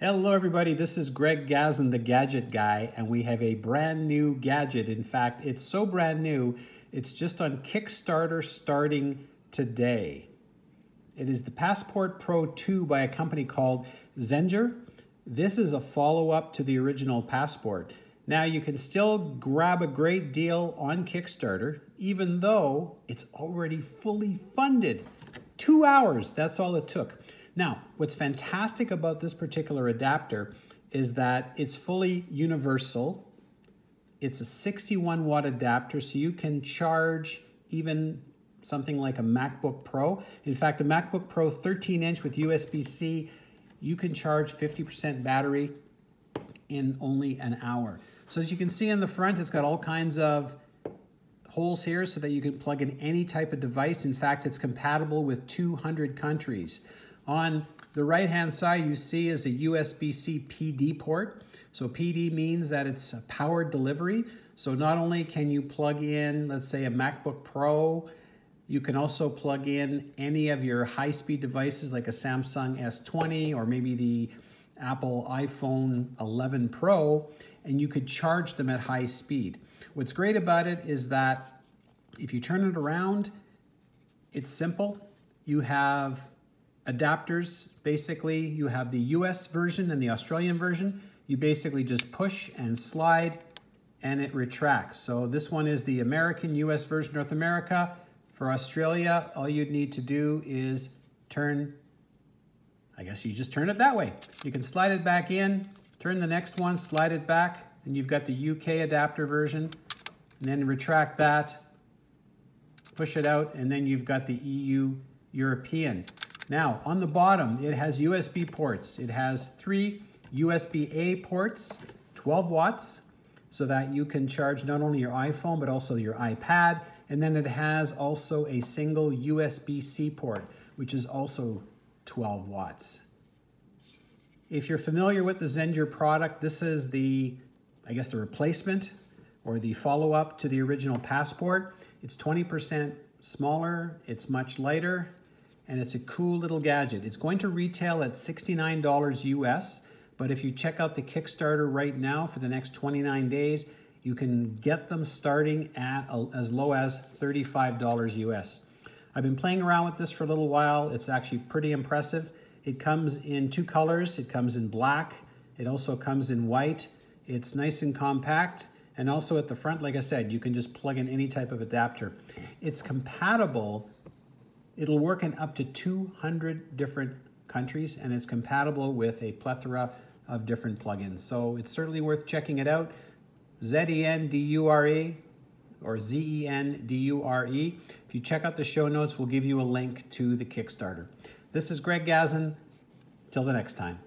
Hello everybody, this is Greg Gazin, the Gadget Guy, and we have a brand new gadget. In fact, it's so brand new, it's just on Kickstarter starting today. It is the Passport Pro 2 by a company called Zendure. This is a follow-up to the original Passport. Now you can still grab a great deal on Kickstarter, even though it's already fully funded. Two hours, that's all it took. Now, what's fantastic about this particular adapter is that it's fully universal. It's a 61 watt adapter, so you can charge even something like a MacBook Pro. In fact, a MacBook Pro 13 inch with USB-C, you can charge 50% battery in only an hour. So as you can see in the front, it's got all kinds of holes here so that you can plug in any type of device. In fact, it's compatible with 200 countries. On the right-hand side, you see is a USB-C PD port. So PD means that it's a powered delivery. So not only can you plug in, let's say a MacBook Pro, you can also plug in any of your high-speed devices like a Samsung S20 or maybe the Apple iPhone 11 Pro, and you could charge them at high speed. What's great about it is that if you turn it around, it's simple. You have adapters, basically you have the US version and the Australian version. You basically just push and slide and it retracts. So this one is the American US version North America. For Australia, all you'd need to do is turn, I guess you just turn it that way. You can slide it back in, turn the next one, slide it back, and you've got the UK adapter version, and then retract that, push it out, and then you've got the EU European. Now, on the bottom, it has USB ports. It has three USB-A ports, 12 watts, so that you can charge not only your iPhone, but also your iPad. And then it has also a single USB-C port, which is also 12 watts. If you're familiar with the Zendure product, this is the, I guess the replacement or the follow-up to the original Passport. It's 20% smaller, it's much lighter, and it's a cool little gadget. It's going to retail at $69 US, but if you check out the Kickstarter right now for the next 29 days, you can get them starting at as low as $35 US. I've been playing around with this for a little while. It's actually pretty impressive. It comes in two colors. It comes in black. It also comes in white. It's nice and compact. And also at the front, like I said, you can just plug in any type of adapter. It's compatible It'll work in up to 200 different countries and it's compatible with a plethora of different plugins. So it's certainly worth checking it out. Z-E-N-D-U-R-E or Z-E-N-D-U-R-E. If you check out the show notes, we'll give you a link to the Kickstarter. This is Greg Gazin. Till the next time.